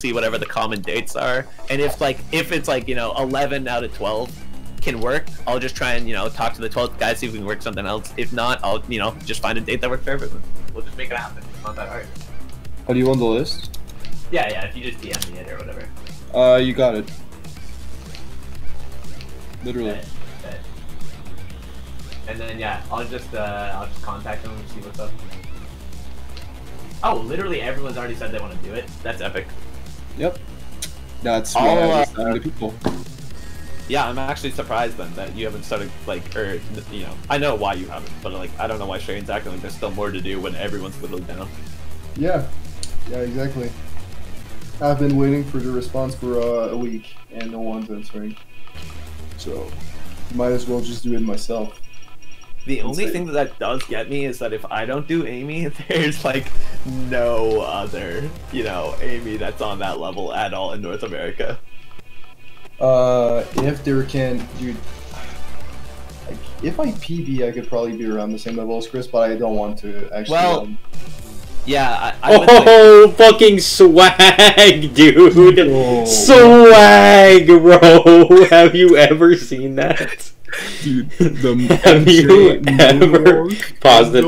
see whatever the common dates are, and if like if it's like you know 11 out of 12 can work, I'll just try and you know talk to the 12th guy see if we can work something else. If not, I'll you know just find a date that works for everyone. We'll just make it happen. It's not that hard. How do you want the list? Yeah, yeah. If you just DM me it or whatever. Uh, you got it. Literally. Bet. And then yeah, I'll just uh, I'll just contact them and see what's up. Oh, literally everyone's already said they want to do it. That's epic. Yep. That's I'll, why uh, I'm starting the people. Yeah, I'm actually surprised then that you haven't started like, or you know, I know why you haven't, but like, I don't know why Shane's acting like there's still more to do when everyone's literally down. Yeah, yeah, exactly. I've been waiting for the response for uh, a week and no one's answering. So, might as well just do it myself. The only thing that, that does get me is that if I don't do Amy, there's like no other, you know, Amy that's on that level at all in North America. Uh, if there can, dude. Like, if I PB, I could probably be around the same level as Chris, but I don't want to actually. Well, um, Yeah, I, I've been like- Oh, fucking swag, dude! Whoa. Swag, bro! Have you ever seen that? Dude, the Have you ever paused the